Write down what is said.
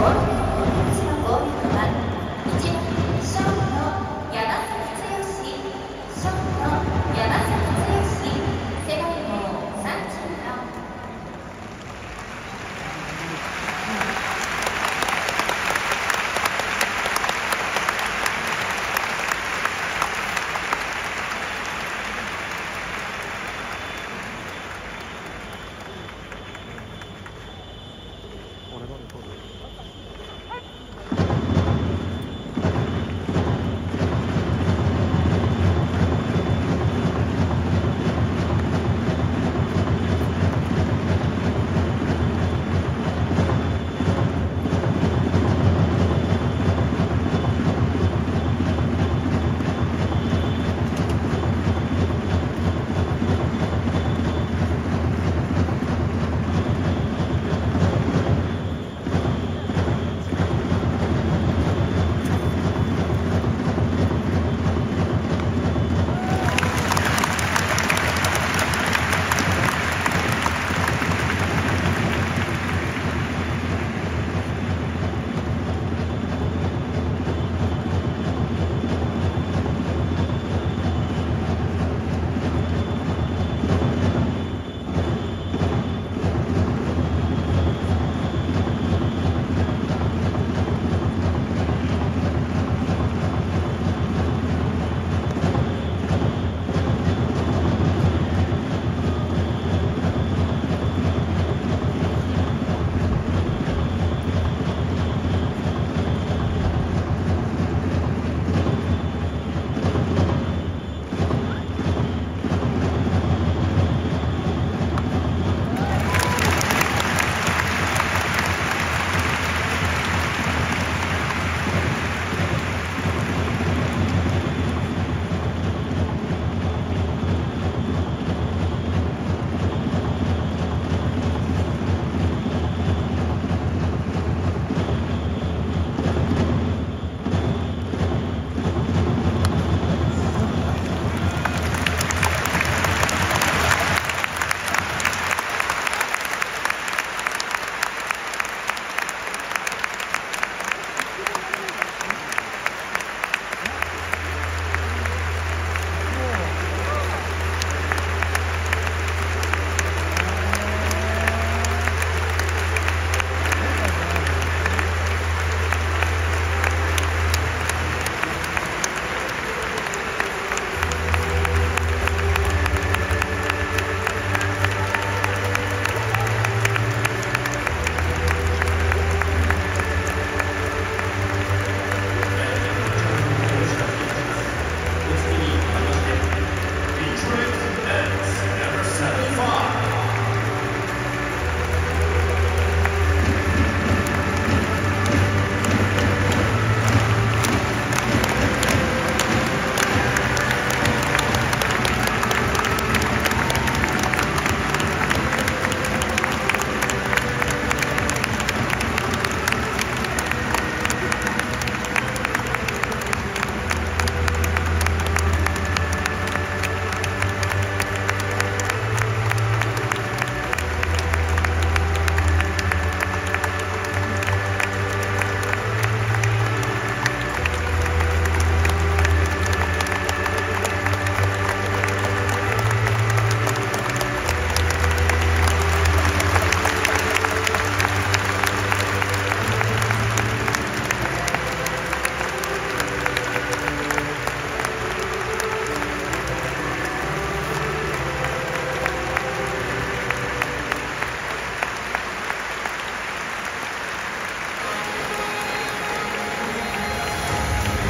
Huh?